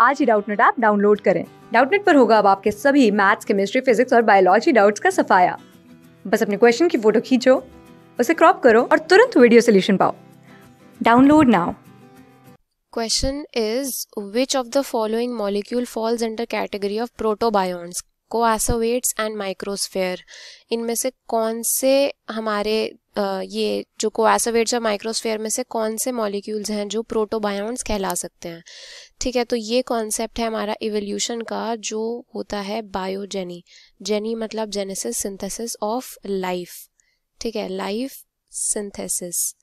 आज ही Doubtnut app download करें। डाउटनेट पर होगा अब आपके सभी मैथ्स, केमिस्ट्री, फिजिक्स और बायोलॉजी डाउट्स का सफाया। बस अपने क्वेश्चन की फ़ोटो खींचो, उसे क्रॉप करो और तुरंत वीडियो सोल्यूशन पाओ। Download now. Question is, which of the following molecule falls under category of protobionts? Coacervates and microsphere इनमें से कौन से हमारे ये जो कोआसोवेट्स और माइक्रोस्फेयर में से कौन से मॉलिक्यूल्स हैं जो प्रोटोबायोन्स कहला सकते हैं? ठीक है तो ये कॉन्सेप्ट है हमारा इवोल्यूशन का जो होता है बायोजेनी जेनी मतलब जेनेसिस सिंथेसिस ऑफ़ लाइफ ठीक है लाइफ सिंथेसिस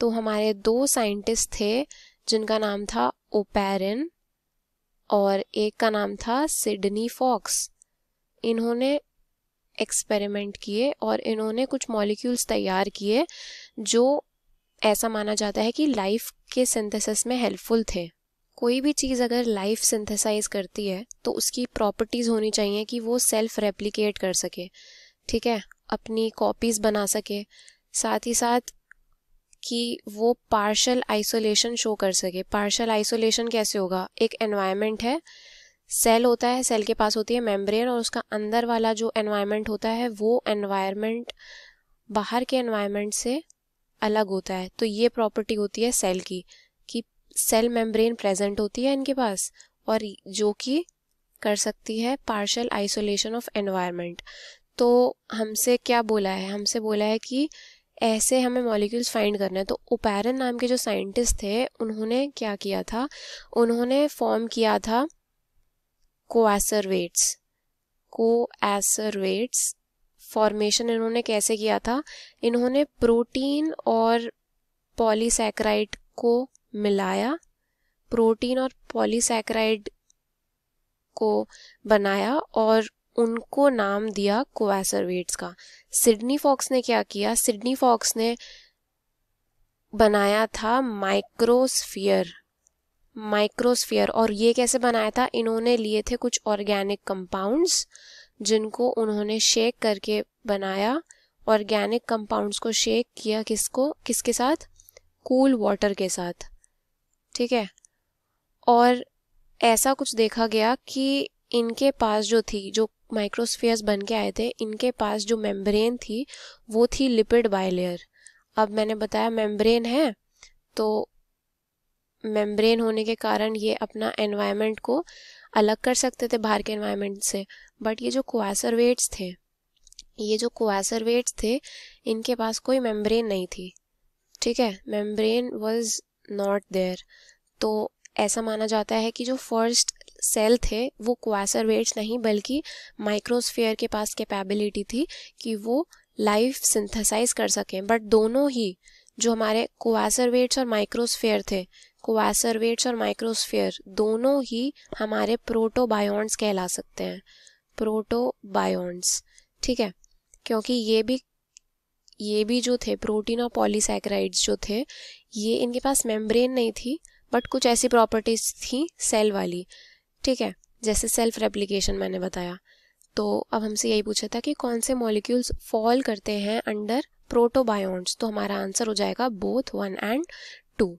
तो हमारे दो साइंटिस्ट थे, जिनका नाम था ओपेरिन और एक का नाम था सिडनी फॉक्स इन्होंने एक्सपेरिमेंट किए और इन्होंने कुछ मॉलिक्यूल्स तैयार किए जो ऐसा माना जाता है कि लाइफ के सिंथेसिस में हेल्पफुल थे। कोई भी चीज़ अगर लाइफ सिंथेसाइज करती है तो उसकी प्रॉपर्टीज़ होनी चाहिए कि वो सेल्फ रेप्लिकेट कर सके। ठीक है? अपनी कॉपीज़ बना सके। साथ ही साथ कि वो पार्शल आइसोलेशन शो कर सके। पार्शल आइसोलेशन कैसे होगा? एक एनवायरनमेंट है सेल होता है, सेल के पास होती है मेम्ब्रेन और उसका अंदर वाला जो एनवायरनमेंट होता है, वो एनवायरनमेंट बाहर के एनवायरनमेंट से अलग होता है। तो ये प्रॉपर्टी होती है सेल की, कि सेल मेम्ब्रेन प्रेजेंट होती है इनके पास और जो कि कर सकती है पार्शल आइसोलेशन ऑफ़ एनवायरनमेंट तो हमसे क्या बोला है? हमसे बोला है कि ऐसे हमें मॉलिक्यूल्स फाइंड करने हैं। तो ओपेरन नाम के जो साइंटिस्ट थे, उन्होंने क्या किया था? उन्होंने फॉर्म किया था कोएसरवेट्स कोएसरवेट्स फॉर्मेशन इन्होंने कैसे किया था? इन्होंने प्रोटीन और पॉलीसैक्राइड को मिलाया प्रोटीन और पॉलीसैक्राइड को बनाया और उनको नाम दिया कोएसरवेट्स का। सिडनी फॉक्स ने क्या किया? सिडनी फॉक्स ने बनाया था माइक्रोस्फियर माइक्रोस्फियर। और ये कैसे बनाया था? इन्होंने लिए थे कुछ ऑर्गेनिक कंपाउंड्स, जिनको उन्होंने शेक करके बनाया। ऑर्गेनिक कंपाउंड्स को शेक किया किसको? किसके साथ? कूल वाटर के साथ। ठीक है? और ऐसा कुछ देखा गया कि इनके पास जो थी, जो माइक्रोस्फियर्स बन के आए थे, इनके पास जो मेम्ब्रेन थी, वो थी लिपिड बायलेयर। अब मैंने बताया मेम्ब्रेन है तो मेम्ब्रेन होने के कारण ये अपना एनवायरनमेंट को अलग कर सकते थे, बाहर के एनवायरनमेंट से। बट ये जो कोआसरवेट्स थे, ये जो कोआसरवेट्स थे, इनके पास कोई मेम्ब्रेन नहीं थी। ठीक है? मेम्ब्रेन वॉज़ नॉट देयर तो ऐसा माना जाता है कि जो फ़र्स्ट सेल थे, वो क्वासरवेट्स नहीं, बल्कि माइक्रोस्फेयर के पास कैपेबिलिटी थी कि वो लाइफ सिंथेसाइज कर सकें। बट दोनों ही जो हमारे क्वासरवेट्स और माइक्रोस्फेयर थे कोआसरवेट्स और माइक्रोस्फेयर दोनों ही हमारे प्रोटोबायोन्स कहला सकते हैं। प्रोटोबायोन्स ठीक है? क्योंकि ये भी ये भी जो थे प्रोटीन और पॉलीसैक्राइड्स जो थे, ये इनके पास मेम्ब्रेन नहीं थी बट कुछ ऐसी प्रॉपर्टीज़ थी सेल वाली, ठीक है? जैसे सेल्फ रेप्लिकेशन मैंने बताया। तो अब हमसे यही पूछा था कि कौन से मॉलिक्यूल्स फॉल करते हैं अंडर प्रोटोबायोन्स तो हमारा आंसर हो जाएगा both one and two